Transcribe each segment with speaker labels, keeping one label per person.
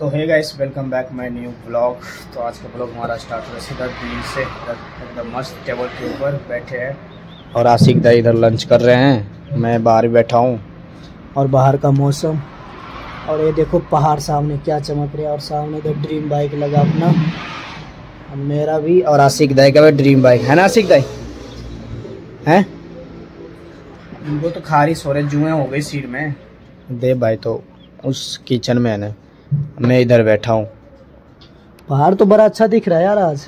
Speaker 1: तो है guys welcome back my new blog तो आज का ब्लॉग हमारा स्टार्ट हुआ सीधा दिल्ली से एकदम मस्त टेबल के ऊपर बैठे हैं। और आशिक दा इधर लंच कर रहे हैं। मैं बाहर बैठा हूँ। और बाहर का मौसम। और ये देखो पहाड़ सामने क्या चमक रहा है। और सामने तो ड्रीम बाइक लगा अपना। और मेरा भी। और आशिक दाई का भी ड्रीम बाइक है ना आशिक दाई हैं? उनको तो खारिश हो रहे जुए हो गई सिर में। दे भाई तो उस किचन में है ना। मैं इधर बैठा हूँ। पहाड़ तो बड़ा अच्छा दिख रहा है यार आज।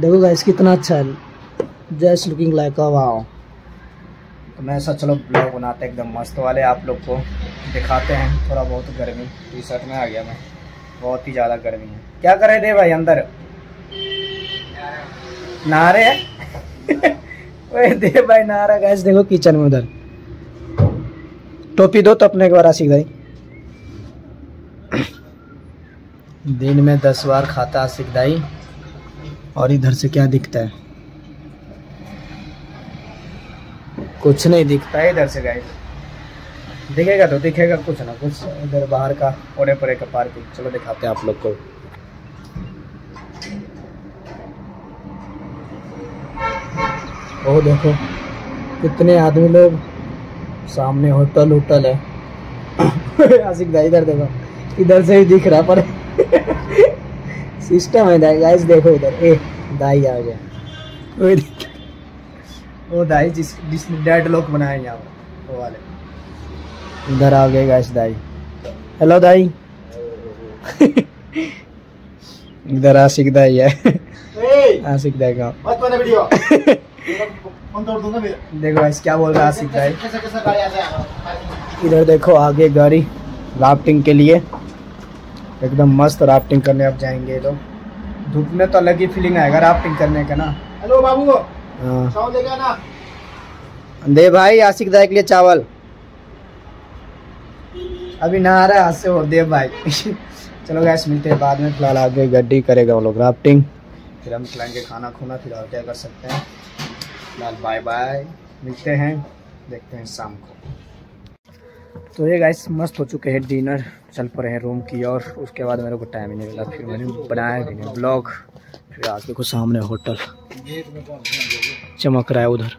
Speaker 1: देखो गाइस कितना अच्छा है। Just looking like a wow तो मैं ऐसा चलो ब्लॉग बनाते एकदम मस्त वाले आप लोग को। दिखाते हैं थोड़ा बहुत गर्मी। टी शर्ट में आ गया मैं। बहुत ही ज़्यादा गर्मी है। क्या करे दे भाई अंदर? नहा रहे हैं? दे भाई नहा रहा गैस देखो किचन में उधर। टोपी दो तो अपने एक बार आशिक भाई। दिन में दस बार खाता आशिक दाई, और इधर से क्या दिखता है? कुछ नहीं दिखता है इधर से गाइस दिखेगा तो दिखेगा, कुछ ना कुछ। इधर बाहर का ओरे परे का पार्किंग। चलो दिखाते हैं आप लोग को। ओ देखो, कितने आदमी लोग सामने होटल होटल है इधर देखो, इधर से ही दिख रहा पर सिस्टम है दाई गाइस देखो इधर। ए दाई आ गया। वो देख वो दाई जिस जिसने डेड लॉक बनाए यहाँ वो वाले। इधर आ गए गाइस दाई। हेलो दाई। इधर आशिक दाई है। आशिक दाई का।
Speaker 2: मत बना वीडियो।
Speaker 1: देखो गाइस क्या बोल रहा है आशिक दाई। इधर देखो आगे गाड़ी राफ्टिंग के लिए। एकदम मस्त राफ्टिंग करने आप जाएँगे तो धूप में तो अलग ही फीलिंग आएगा राफ्टिंग करने का ना।
Speaker 2: हेलो बाबू।
Speaker 1: हाँ।
Speaker 2: चावल
Speaker 1: दे भाई आशिक दाई के लिए चावल। अभी नहा रहा है हाथ से और दे भाई। चलो गैस मिलते हैं बाद में। फ़िलहाल आगे गड्डी करेगा वो लोग राफ्टिंग फिर हम खिलाएँगे खाना खुना फिर और क्या कर सकते हैं। फ़िलहाल बाय बाय मिलते हैं। देखते हैं शाम को। तो ये गाइस मस्त हो चुके हैं डिनर चल पड़े हैं रूम की और उसके बाद मेरे को टाइम ही नहीं मिला। फिर मैंने बनाया नहीं ब्लॉग फिर आगे को सामने होटल। चमक रहा है उधर।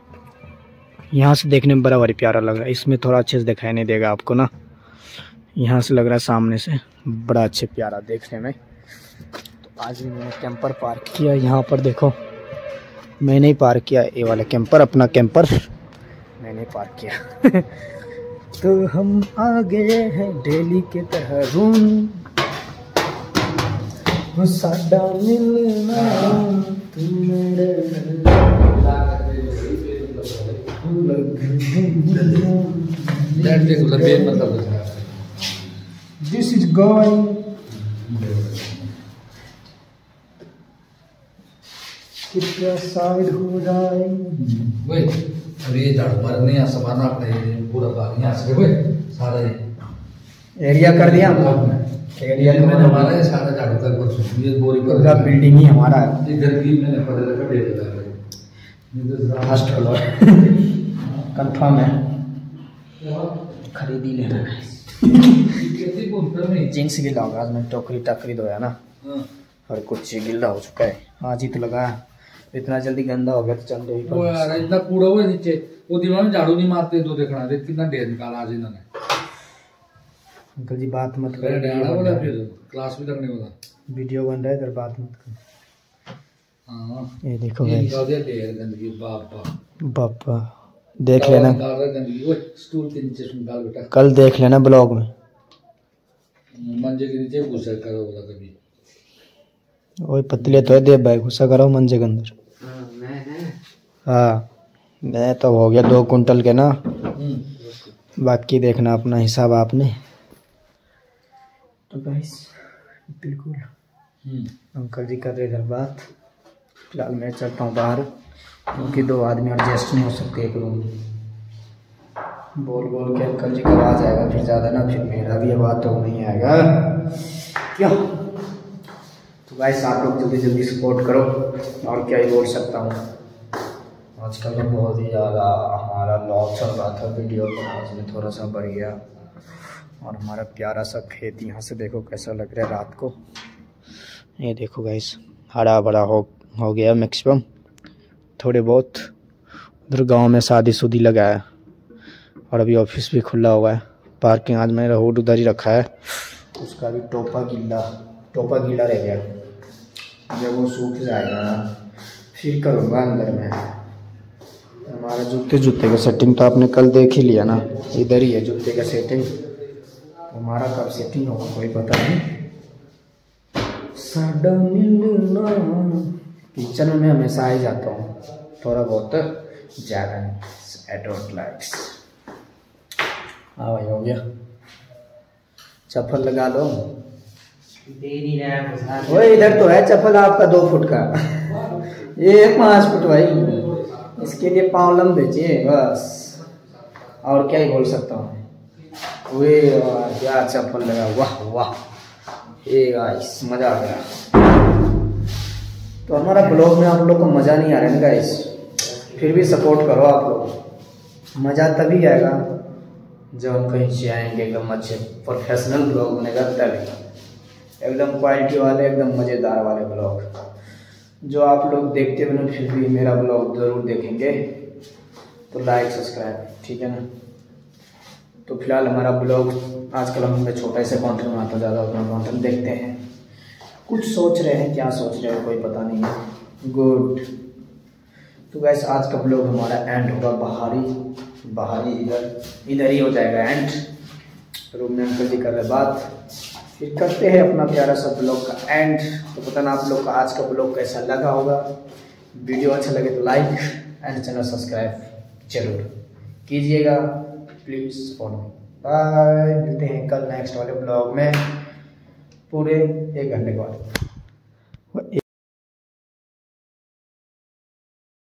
Speaker 1: यहाँ से देखने में बड़ा भारी प्यारा लग रहा है। इसमें थोड़ा अच्छे से दिखाई नहीं देगा आपको ना। यहाँ से लग रहा है सामने से बड़ा अच्छे प्यारा देखने में। तो आज भी मैंने कैंपर पार्क किया। यहाँ पर देखो, मैंने ही पार्क किया। ये वाला कैंपर अपना कैंपर मैंने पार्क किया। तो हम आ गए हैं डेली के तरह रूम साडा मिलना तू मेरे दिस इज़ गोइंग कितना साइड हो जाए।
Speaker 3: और ये झाड़ू मारने यहाँ समाना अपने पूरा बाग यहाँ से सारा
Speaker 1: एरिया कर दिया एरिया
Speaker 3: ये मैंने हमारा ये सारा झाड़ू कर पर ये बोरी पर
Speaker 1: पूरा बिल्डिंग ही हमारा। है
Speaker 3: इधर की मैंने पहले लगा है। इधर
Speaker 1: फ़र्स्ट फ्लोर कंफर्म है। खरीद ही लेना है। जींस गिला होगा आज मैं टोकरी टकरी धोया ना।
Speaker 3: हाँ।
Speaker 1: हर कुछ ही गिल्ला हो चुका है। आज ही तो लगा इतना जल्दी गंदा हो गया तो
Speaker 3: वो यार इतना कूड़ा हुआ नीचे। वो दीवार में झाड़ू नहीं मारते तो देखना। रेत कितना ढेर निकाला आज इन्होंने।
Speaker 1: अंकल जी बात मत करो
Speaker 3: फिर क्लास भी लगने वाला
Speaker 1: वीडियो बन रहा है इधर बात मत करो।
Speaker 3: हाँ।
Speaker 1: ये देखो
Speaker 3: ये
Speaker 1: guys,
Speaker 3: ढेर गंदगी बाप बाप
Speaker 1: देख लेना।
Speaker 3: स्टूल के नीचे निकाल बेटा।
Speaker 1: कल देख लेना ब्लॉग में।
Speaker 3: मंजे के नीचे घुसा करो बोला कभी।
Speaker 1: वही पतले तो है दे भाई गुस्सा करो मंजे के अंदर। हाँ। मैं तो हो गया दो कुंटल के ना। बाकी देखना अपना हिसाब आपने। तो गाइस बिल्कुल। अंकल जी कर रहे इधर बात। फ़िलहाल मैं चलता हूँ बाहर क्योंकि दो आदमी एडजस्ट नहीं हो सकते एक रूम में। बोल बोल के अंकल जी का आवाज़ आएगा फिर ज़्यादा ना फिर मेरा भी आवाज़ तो नहीं आएगा। क्यों? तो गाइस आप लोग जल्दी जल्दी सपोर्ट करो और क्या ही बोल सकता हूँ। आजकल में बहुत ही ज़्यादा हमारा लॉस चल रहा था वीडियो बनाने में थोड़ा सा बढ़ गया और हमारा प्यारा सा खेत यहाँ से देखो कैसा लग रहा है रात को। ये देखो गाइस हरा भरा हो हो गया मैक्सिमम थोड़े बहुत उधर गाँव में शादी शुदी लगा है। और अभी ऑफ़िस भी खुला हुआ है। पार्किंग आज मैंने रोड उधर ही रखा है। उसका भी टोपा गीला टोपा गीला रह गया। जब वो सूख जाएगा ना, फिर करूँगा अंदर में। हमारा जूते जूते का सेटिंग तो आपने कल देख ही लिया ना। इधर ही है जूते का सेटिंग हमारा कब सेटिंग होगा कोई पता नहीं। साडा मिलना किचन में हमेशा आ ही जाता हूँ। थोड़ा बहुत ज़्यादा नहीं आई डोंट लाइक्स हाँ भाई हो गया। चप्पल लगा लो। वो इधर तो है चप्पल आपका दो फुट का। ये पाँच फुट भाई। इसके लिए पाँव लंबे चाहिए बस। और क्या ही बोल सकता हूँ वे क्या चप्पल लगा। वाह वाह। ये गाइस मज़ा आ गया। तो हमारा ब्लॉग में आप लोग को मज़ा नहीं आ रहा है गाइस फिर भी सपोर्ट करो आप लोग। मज़ा तभी आएगा जब हम कहीं से आएँगे, एकदम अच्छे प्रोफेशनल ब्लॉग बनेगा तभी। एकदम क्वालिटी वाले, एकदम मज़ेदार वाले ब्लॉग जो आप लोग देखते हुए फिर भी मेरा ब्लॉग ज़रूर देखेंगे। तो लाइक सब्सक्राइब ठीक है ना? तो फ़िलहाल हमारा ब्लॉग आजकल हम छोटा से कंटेंट बनाता ज़्यादा अपना कंटेंट देखते हैं। कुछ सोच रहे हैं, क्या सोच रहे हैं, कोई पता नहीं है। गुड तो वैसे आज का ब्लॉग हमारा एंड होगा बाहरी। बाहरी इधर इधर ही हो जाएगा एंड रूम में अंकल जी कर रहे बात। फिर करते हैं अपना प्यारा सा ब्लॉग का एंड तो पता ना आप लोग का आज का ब्लॉग कैसा लगा होगा। वीडियो अच्छा लगे तो लाइक एंड चैनल सब्सक्राइब ज़रूर कीजिएगा। प्लीज़ फॉलो बाय मिलते हैं कल नेक्स्ट वाले ब्लॉग में। पूरे एक घंटे के बाद।